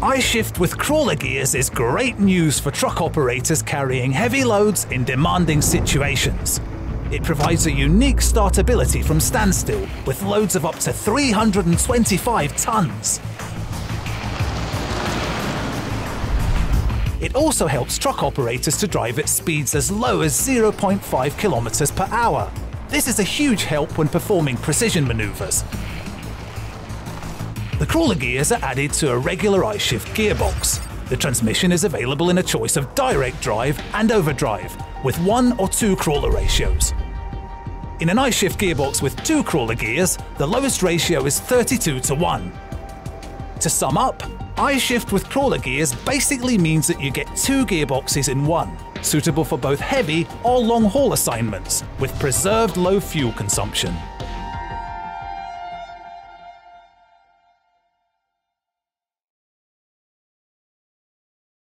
I-Shift with crawler gears is great news for truck operators carrying heavy loads in demanding situations. It provides a unique startability from standstill with loads of up to 325 tons. It also helps truck operators to drive at speeds as low as 0.5 kilometers per hour. This is a huge help when performing precision maneuvers. The crawler gears are added to a regular I-Shift gearbox. The transmission is available in a choice of direct drive and overdrive, with one or two crawler ratios. In an I-Shift gearbox with two crawler gears, the lowest ratio is 32 to 1. To sum up, I-Shift with crawler gears basically means that you get two gearboxes in one, suitable for both heavy or long haul assignments, with preserved low fuel consumption.